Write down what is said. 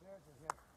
There's it, yeah.